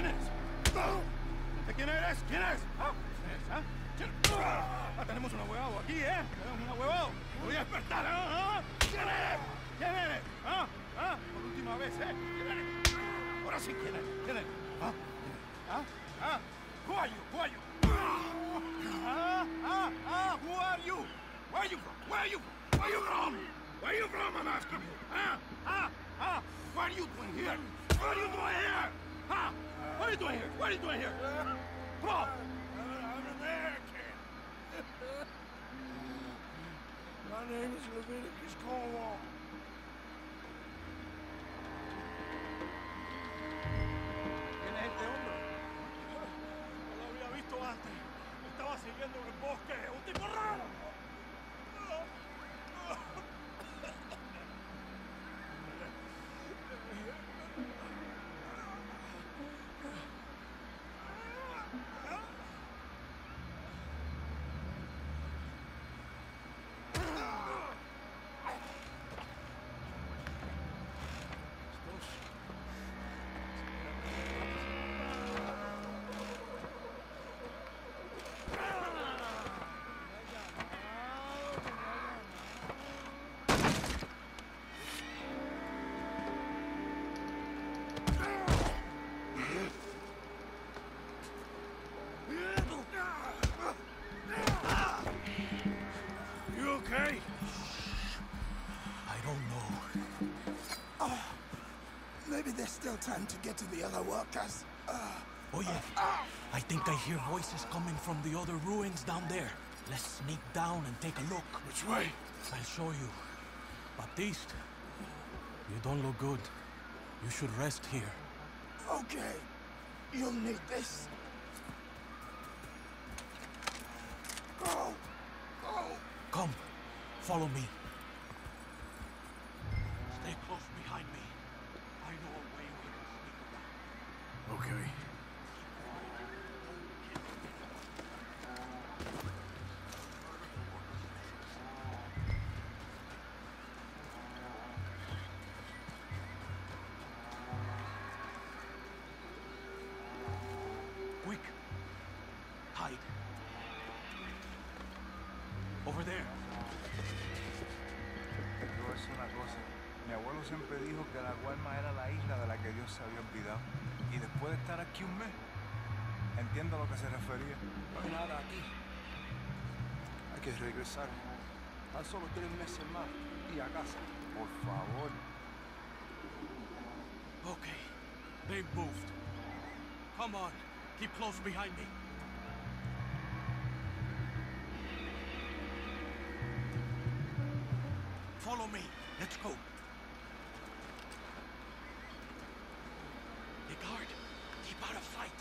¿Quién eres? ¿Quién es? ¿Ah? ¿Quién es? ¿Ah? ¿Quién? Ah, tenemos un abogado aquí, ¿eh? Tenemos un. Te voy a despertar, ¿ah? ¿Ah? ¿Quién eres? ¿Quién eres? ¿Ah? ¿Ah? Por última vez, ¿eh? ¿Quién eres? Ahora sí, ¿quién eres? ¿Quién eres? ¿Ah? ¿Ah? ¿Ah? Who are you? Who are you? Ah, ah, ah, who are you? Where are you from? Where are you from? Where are you from? Where are you from, I'm asking you? Ah, ah, ah, what are you doing here? What are you doing here? Huh? What are you doing here? What are you doing here? Come on. I'm American. My name is Leviticus Cornwall. Time to get to the other workers. Oh yeah, ah. I think I hear voices coming from the other ruins down there. Let's sneak down and take a look. Which way? I'll show you. Baptiste, you don't look good. You should rest here. Okay. You'll need this. Go! Go! Come, follow me. Hide. Over there. Te voy a decir una cosa. Mi abuelo siempre dijo que la Guarma era la isla de la que Dios se había olvidado. Y después de estar aquí un mes, entiendo a lo que se refería. No hay nada aquí. Hay que regresar. Tan solo tres meses más y a casa. Por favor. Okay, they moved. Come on, keep close behind me. Follow me. Let's go. The guard, keep out of sight.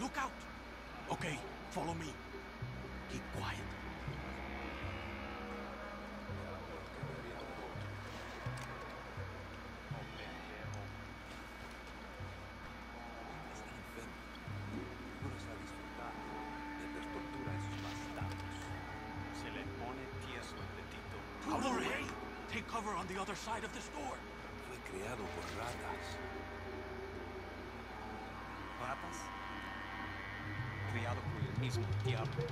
Look out. Okay, follow me. Keep quiet. Petito. Out of the way. Take cover on the other side of this door. Fue creado por ratas. ¿Ratas? Criado por el mismo diablo.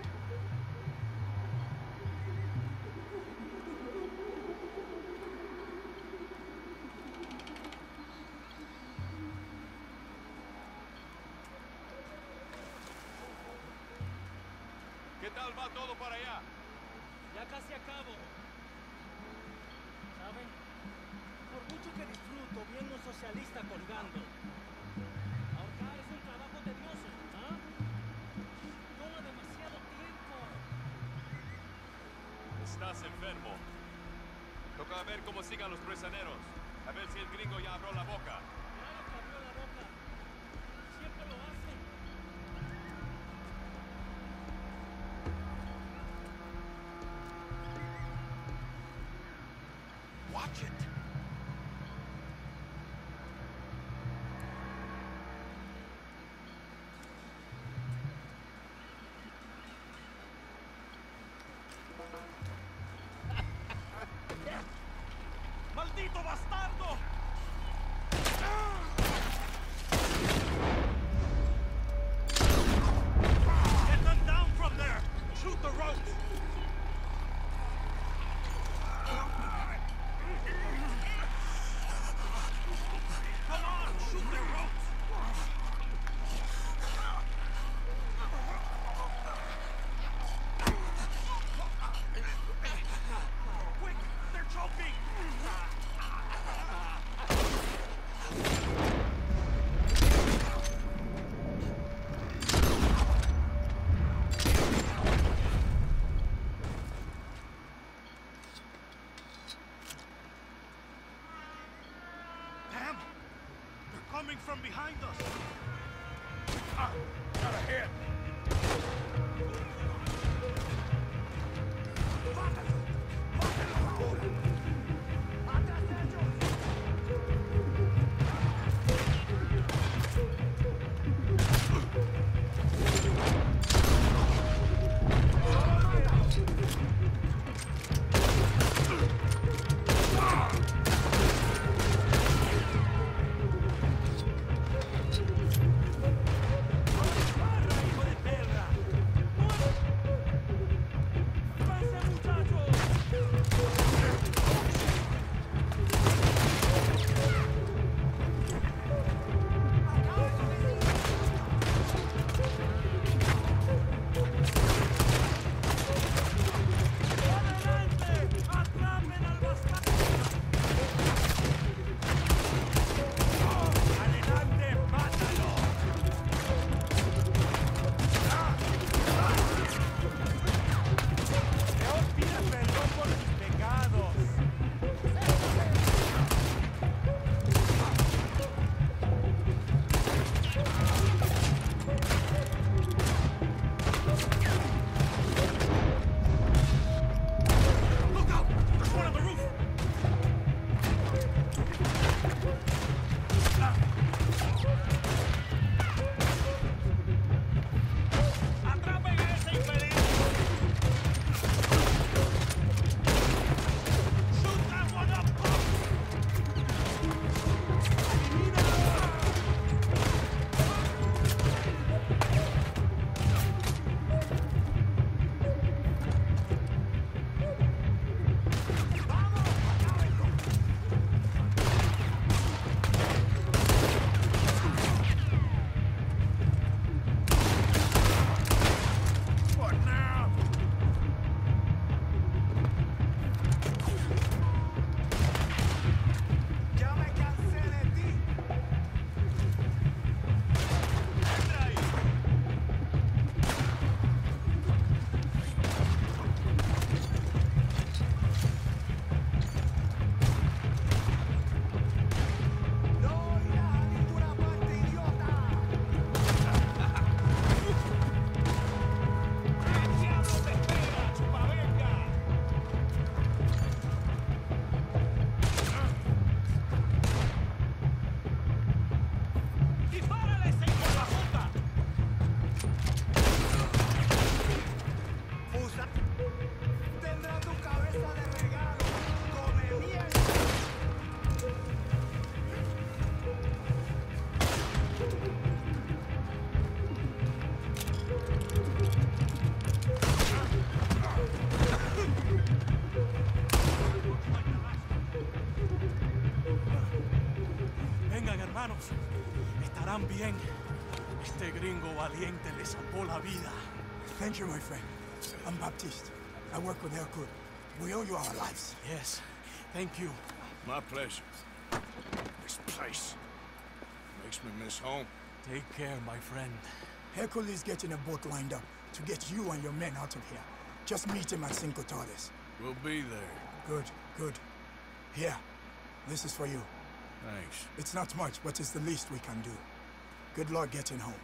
¿Qué tal va todo para allá? Ya casi acabo. Mucho que disfruto viendo un socialista colgando. Ahorcar es un trabajo tedioso, ¿ah? Toma demasiado tiempo. Estás enfermo. Toca ver cómo sigan los prisioneros. A ver si el gringo ya abrió la boca. From behind us. Hermanos. Estarán bien. Este gringo valiente le salvó la vida. Thank you, my friend. I'm Baptiste. I work with Hercule. We owe you our lives. Yes, thank you. My pleasure. This place makes me miss home. Take care, my friend. Hercule is getting a boat lined up to get you and your men out of here. Just meet him at Cinco Torres. We'll be there. Good, good. Here, this is for you. Thanks. It's not much, but it's the least we can do. Good luck getting home.